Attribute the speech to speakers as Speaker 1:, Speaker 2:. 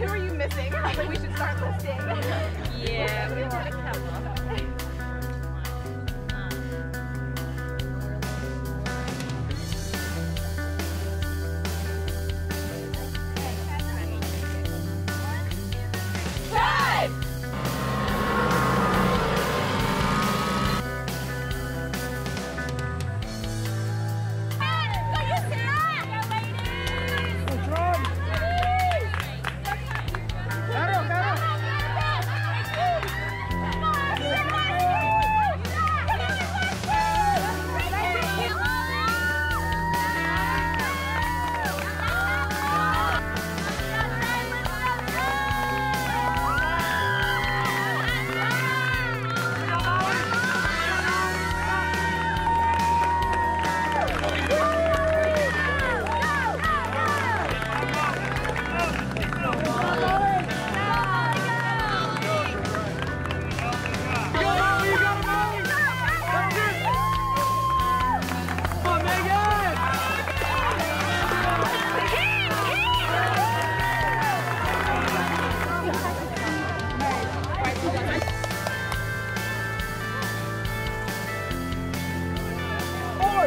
Speaker 1: who are you missing? I think we should start listing.
Speaker 2: Yeah, we want